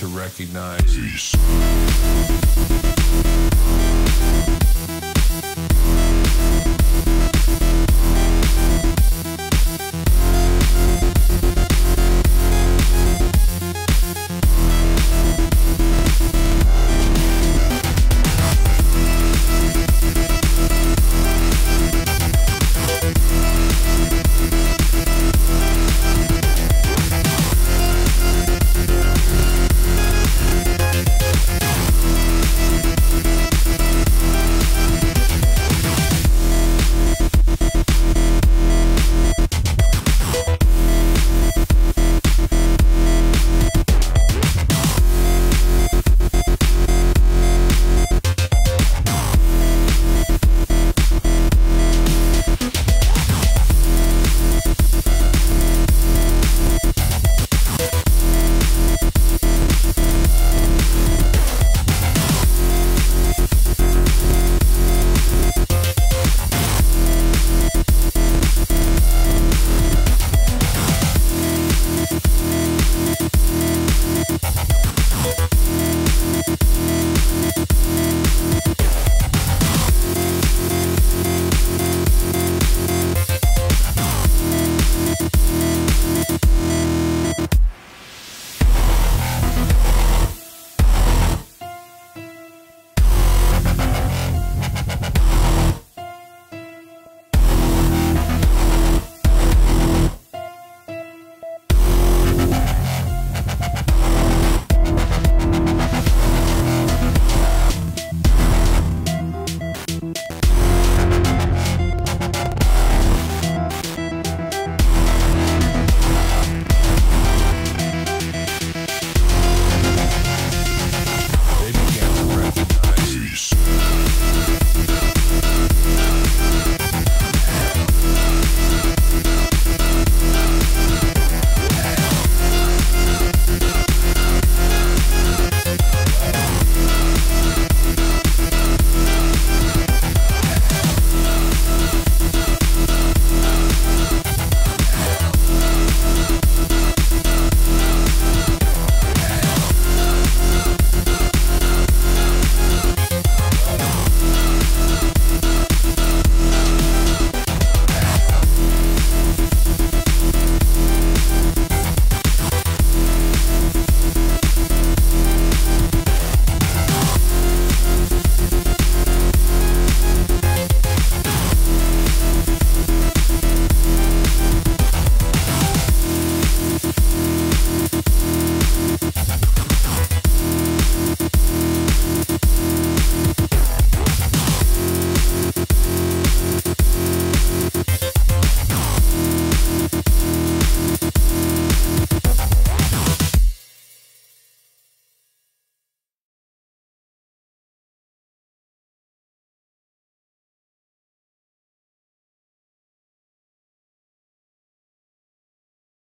to recognize. Peace.